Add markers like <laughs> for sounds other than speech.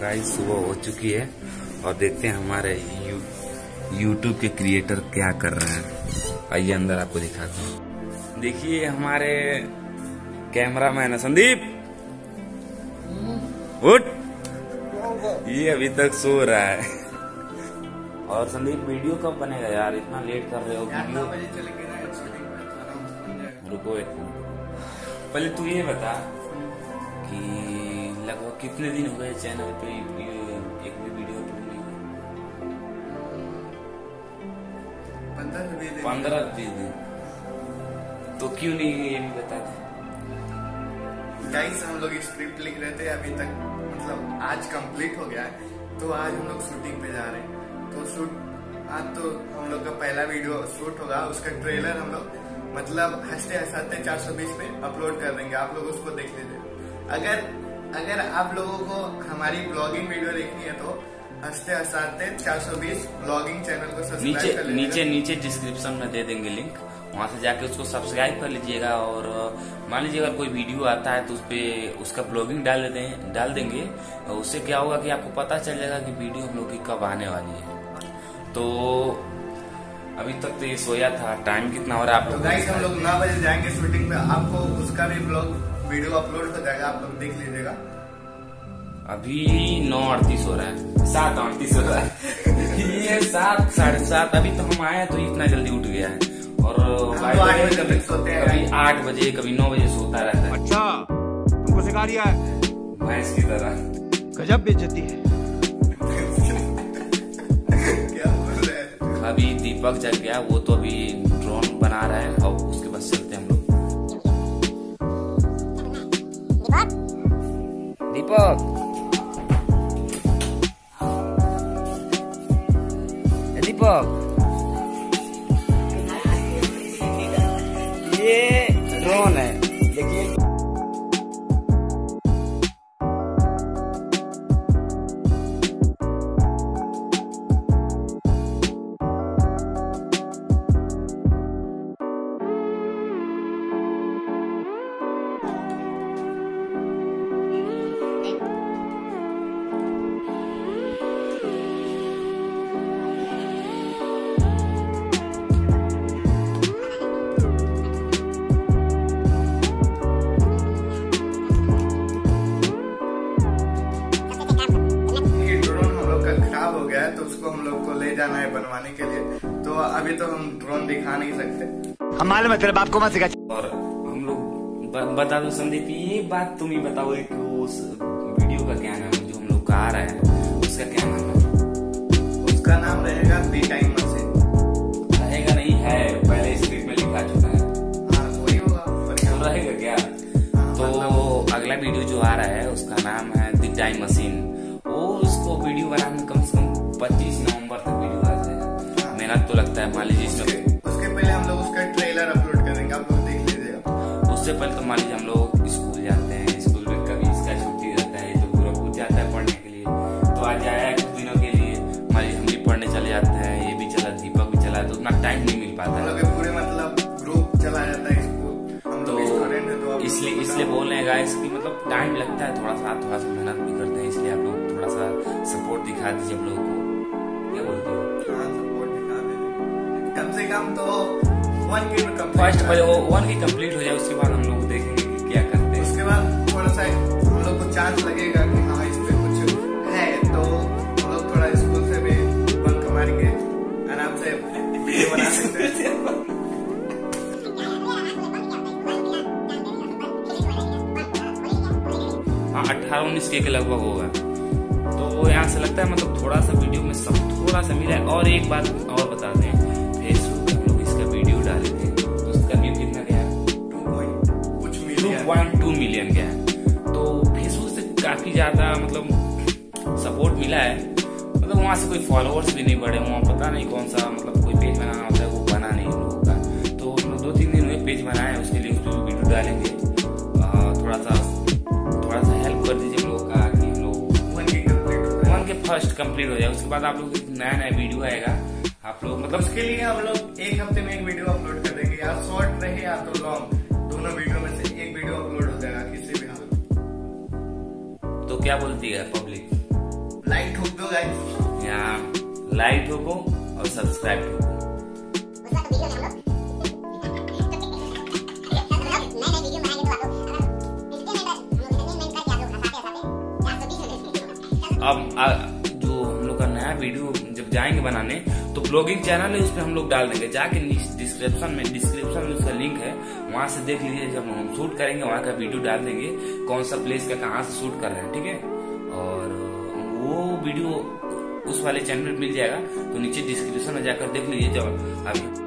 Guys सुबह हो चुकी है और देखते हैं हमारे यू, यूट्यूब के क्रिएटर क्या कर रहे हैं। आइए अंदर आपको दिखाता हूँ। देखिए हमारे कैमरा मैन है संदीप। उठ। ये अभी तक सो रहा है। और संदीप वीडियो कब बनेगा यार? इतना लेट कर रहे हो वीडियो। रुको एक मिनट पहले तू ये बता। लगभग कितने दिन हो गए चैनल पे एक भी वीडियो अपलोड नहीं हुआ पंद्रह बीस दिन। तो क्यों नहीं ये भी बता दे। गाइस हम लोग स्क्रिप्ट लिख रहे थे अभी तक मतलब आज कंप्लीट हो गया है। तो आज हम लोग शूटिंग पे जा रहे हैं। तो शूट आज तो हम लोग का पहला वीडियो शूट होगा उसका ट्रेलर हम लोग मतलब हँसते हंसाते चार सौ बीस पे अपलोड कर देंगे। आप लोग उसको देख लीजिए। अगर अगर आप लोगों को हमारी ब्लॉगिंग वीडियो देखनी है तो हँसते हंसाते चार सौ बीस ब्लॉगिंग चैनल को नीचे सब्सक्राइब कर नीचे नीचे डिस्क्रिप्शन में दे देंगे लिंक वहाँ से जाके उसको सब्सक्राइब कर लीजिएगा और मान लीजिए अगर कोई वीडियो आता है तो उस पे उसका ब्लॉगिंग डाल दें डाल देंगे। उससे क्या होगा कि आपको पता चल जाएगा कि वीडियो हम लोग की कब आने वाली है। तो अभी तक तो ये सोया था। टाइम कितना हो रहा है आप तो लोग हम लोग नौ बजे जाएँगे शूटिंग पे आपको उसका भी ब्लॉग वीडियो अपलोड हो जाएगा आप लोग देख लीजिएगा। अभी नौ अड़तीस हो रहा है। सात अड़तीस हो रहा है। <laughs> ये सात साढ़े सात अभी तो हम आए तो इतना जल्दी उठ गया है। और by तो आठ बजे कभी सोते हैं। कभी आठ बजे कभी नौ बजे सोता रहता है। अच्छा तुमको सिखा रिया है। भैंस की तरह। गजब है। रहे हैं? अभी दीपक जग गया वो तो अभी ड्रोन बना रहा है। और उसके बाद चलते हैं हम लोग। दीपक ए, दीपक ये ड्रोन है देखिए हो गया है तो उसको हम लोग को ले जाना है बनवाने के लिए। तो अभी तो हम ड्रोन दिखा नहीं सकते। हम मालूम है तेरे बाप को मत सिखा। और हम लोग ब- बता दो संदीप ये बात तुम ही बताओ एक उस वीडियो का क्या नाम है जो हम लोग का आ रहा है उसका क्या नाम है? उसका नाम रहेगा बी टाइम मशीन रहेगा नहीं है पहले स्क्रिप्ट में लिखा चुका है। हाँ वही होगा क्या तो रहेगा क्या? हाँ, तो मतलब अगला वीडियो जो आ रहा है उसका नाम है द टाइम मशीन वो उसको वीडियो बनाने में कम से कम पच्चीस नवंबर तक वीडियो आ जाएगा मेहनत तो लगता है मान लीजिए उसके इसमें उसके पहले हम लोग उसका ट्रेलर अपलोड करेंगे आप लोग देख लीजिएगा उससे पहले तो मान लीजिए हम लोग स्कूल जाते हैं स्कूल में कभी इसका छुट्टी रहता है तो पूरा कुछ जाता है पढ़ने के लिए। तो आज आया है कुछ दिनों के लिए मान लीजिए हम भी पढ़ने चले जाते हैं ये भी चला दीपक भी चला तो उतना टाइम नहीं मिल पाता। है पूरे मतलब ग्रुप चला जाता है तो तो इसलिए इसलिए बोल रहे हैं गाइस कि मतलब टाइम लगता है थोड़ा सा थोड़ा सा मेहनत भी करते हैं इसलिए आप लोग थोड़ा सा सपोर्ट दिखा दीजिए हम लोगों को। कम तो वन के फ़र्स्ट वन की कंप्लीट हो जाए उसके बाद हम लोग देखेंगे क्या करते हैं। उसके बाद थोड़ा सा हम लोग को चांस लगेगा कि हाँ इस पे कुछ है तो हम लोग थोड़ा स्कूल से भी बंक मार के आराम से वीडियो बना सकते हैं। हाँ अट्ठारह उन्नीस के के लगभग होगा। तो यहाँ से लगता है मतलब थोड़ा सा वीडियो में सब थोड़ा सा मिला है। और एक बात और बता दें कुछ टू मिलियन गया है। तो फेसबुक से काफ़ी ज़्यादा मतलब सपोर्ट मिला है। मतलब वहाँ से कोई फॉलोअर्स भी नहीं बढ़े वहाँ पता नहीं कौन सा मतलब कोई पेज बनाना होता है वो बना नहीं लोगों का। तो दो तीन दिन में पेज बनाए हैं उसके लिए उस वीडियो डालेंगे। थोड़ा सा थोड़ा सा हेल्प कर दीजिए लोग का कि हम लोग वन वन के फ़र्स्ट कंप्लीट हो जाए। उसके बाद आप लोग नया नया वीडियो आएगा। आप लोग मतलब उसके लिए हम लोग एक हफ़्ते में एक वीडियो अपलोड कर देंगे। या शॉर्ट रहे या तो लॉन्ग क्या बोलती है पब्लिक लाइक ठोक दो गाइस यहाँ लाइक ठोको और सब्सक्राइब ठोको। अब जो हम लोग का नया वीडियो जाएँगे बनाने तो ब्लॉगिंग चैनल है उसमें हम लोग डाल देंगे। जाके डिस्क्रिप्शन में डिस्क्रिप्शन में उसका लिंक है, वहाँ से देख लीजिए, जब हम शूट करेंगे, वहाँ का वीडियो डाल देंगे, कौन सा प्लेस का कहाँ से शूट कर रहे हैं, ठीक है? और, वो वीडियो उस वाले चैनल में मिल जाएगा तो नीचे डिस्क्रिप्शन में जाकर देख लीजिए, जब अभी